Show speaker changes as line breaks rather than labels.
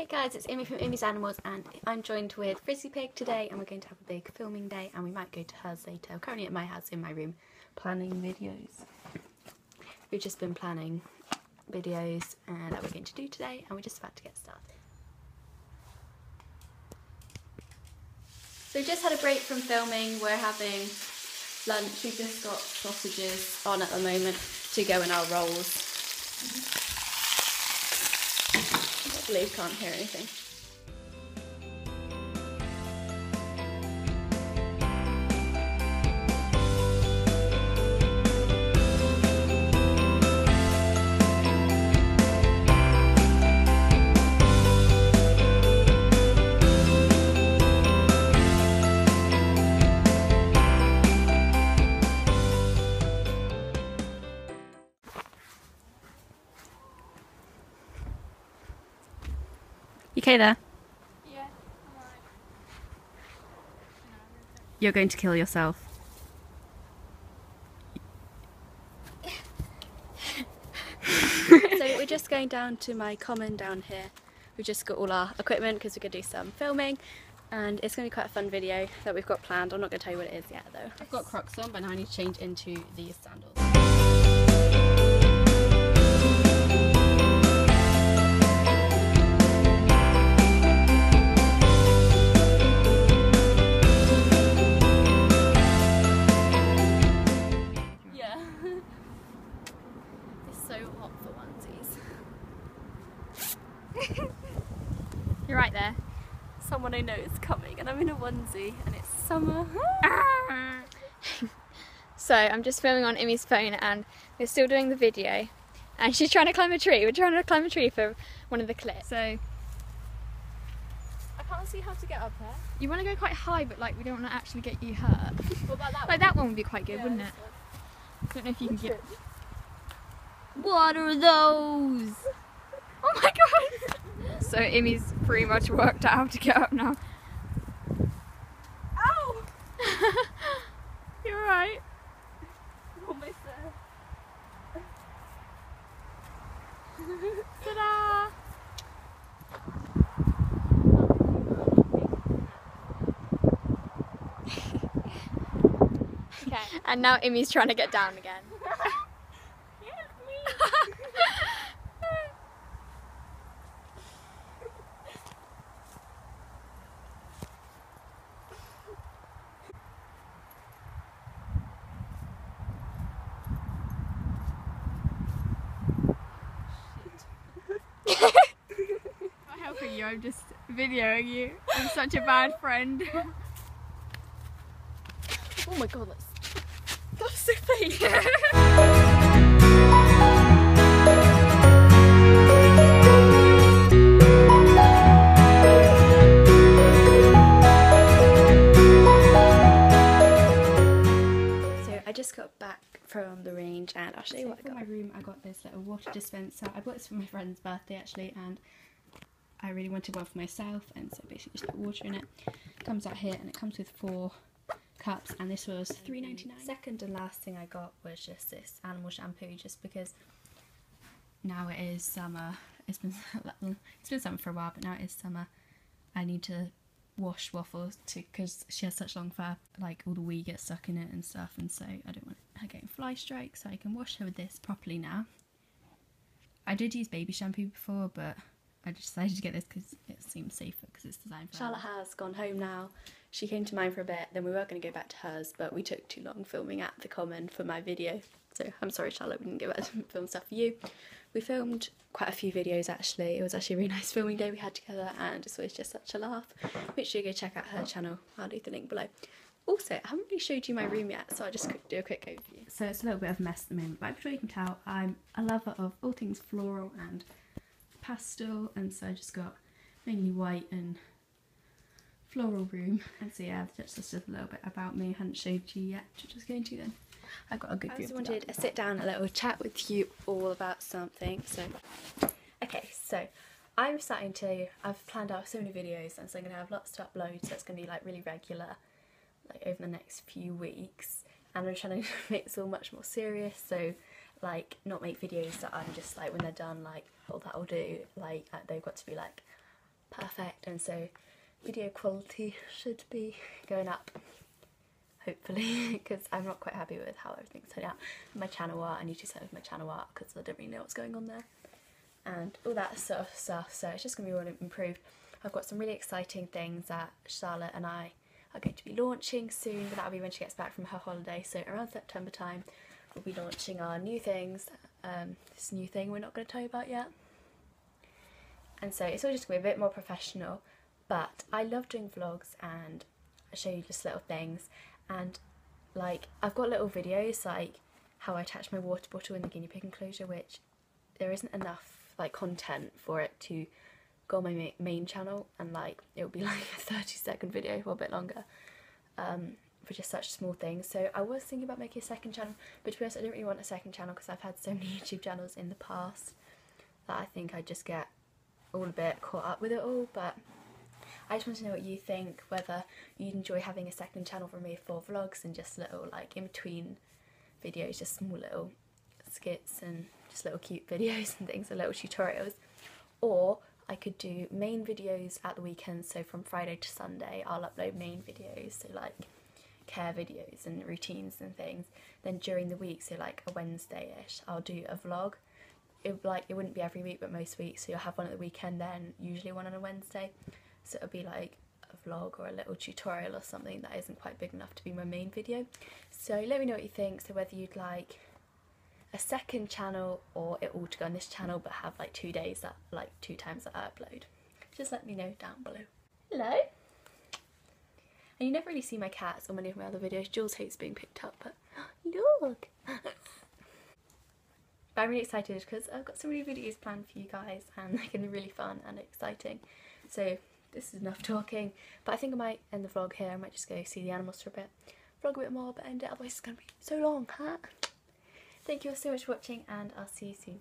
Hey guys, it's Imy from Imy's Animals and I'm joined with Frizzy Pig today and we're going to have a big filming day and we might go to hers later. I'm currently at my house in my room planning videos. We've just been planning videos uh, that we're going to do today and we're just about to get started. So we just had a break from filming, we're having lunch, we've just got sausages on at the moment to go in our rolls. Blue can't hear anything. You okay there?
Yeah,
You're going to kill yourself. so we're just going down to my common down here. We've just got all our equipment because we're going to do some filming and it's going to be quite a fun video that we've got planned. I'm not going to tell you what it is yet though. I've got Crocs on but now I need to change into these sandals. I'm in a onesie and it's summer.
So I'm just filming on Imy's phone and we're still doing the video. And she's trying to climb a tree. We're trying to climb a tree for one of the clips. So
I can't see how to get up there.
you want to go quite high, but like we don't want to actually get you hurt.
What about that
Like that one would be quite good,
Yeah,
wouldn't it?
I
Don't know if you can
one.
get. What are those? Oh my god! So Imy's pretty much worked out how to get up now. You're right.
Almost there.
Ta-da! okay. And now Imy's trying to get down again. I'm not helping you, I'm just videoing you. I'm such a bad friend.
Oh my god, that's that's so fake. range and I'll show you what I got. my room I got this little water dispenser. I bought this for my friend's birthday actually and I really wanted one for myself and so basically just put water in it. Comes out here and it comes with four cups and this was three ninety nine. Second and last thing I got was just this animal shampoo just because now it is summer. It's been it's been summer for a while but now it is summer. I need to wash waffles because she has such long fur like all the wee gets stuck in it and stuff and so I don't want her getting fly strikes so I can wash her with this properly now. I did use baby shampoo before but I just decided to get this because it seems safer because it's designed for Charlotte has gone home now. She came to mine for a bit, then we were going to go back to hers, but we took too long filming at the common for my video. So I'm sorry, Charlotte, we didn't go back to film stuff for you. We filmed quite a few videos actually. It was actually a really nice filming day we had together, and it's always just such a laugh. Make sure you go check out her channel. I'll leave the link below. Also, I haven't really showed you my room yet, so I'll just do a quick overview. So it's a little bit of a mess at the moment, but I'm sure you can tell I'm a lover of all things floral and pastel, and so I just got mainly white and floral room. And so yeah, that's just a little bit about me. I hadn't showed you yet, which just going to then. I've got a good
I just wanted a sit down, a little chat with you all about something. So,
Okay, so I'm starting to. I've planned out so many videos, and so I'm gonna have lots to upload. So it's gonna be like really regular, like over the next few weeks. And I'm trying to make this all much more serious. So, like, not make videos that I'm just like when they're done, like, oh that'll do. Like, uh, they've got to be like perfect and so video quality should be going up hopefully because I'm not quite happy with how everything's turned out. My channel art, I need to set with my channel art because I don't really know what's going on there and all that sort of stuff so it's just to be really improved. I've got some really exciting things that Charlotte and I are going to be launching soon but that'll be when she gets back from her holiday. So around September time we'll be launching our new things. Um, this new thing we're not going to tell you about yet. And so it's all just going to be a bit more professional but I love doing vlogs and I show you just little things. And like I've got little videos like how I attach my water bottle in the guinea pig enclosure which there isn't enough like content for it to go on my main channel and like it would be like a 30 second video or a bit longer um, for just such small things. So I was thinking about making a second channel but to be honest I don't really want a second channel because I've had so many YouTube channels in the past that I think I just get all a bit caught up with it all. But I just want to know what you think whether you'd enjoy having a second channel for me for vlogs and just little like in between videos just small little skits and just little cute videos and things and little tutorials or I could do main videos at the weekend so from Friday to Sunday I'll upload main videos so like care videos and routines and things. Then during the week so like a Wednesday-ish I'll do a vlog. It like it wouldn't be every week but most weeks so you'll have one at the weekend then usually one on a Wednesday. So it'll be like a vlog or a little tutorial or something that isn't quite big enough to be my main video. So let me know what you think so whether you'd like a second channel or it all to go on this channel but have like two days that like two times that I upload. Just let me know down below. Hello! And you never really see my cats on many of my other videos. Joules hates being picked up but look! but I'm really excited because I've got so many videos planned for you guys and they're going to be really fun and exciting. So this is enough talking but I think I might end the vlog here. I might just go see the animals for a bit. Vlog a bit more but end it otherwise it's going to be so long, huh? Thank you all so much for watching and I'll see you soon.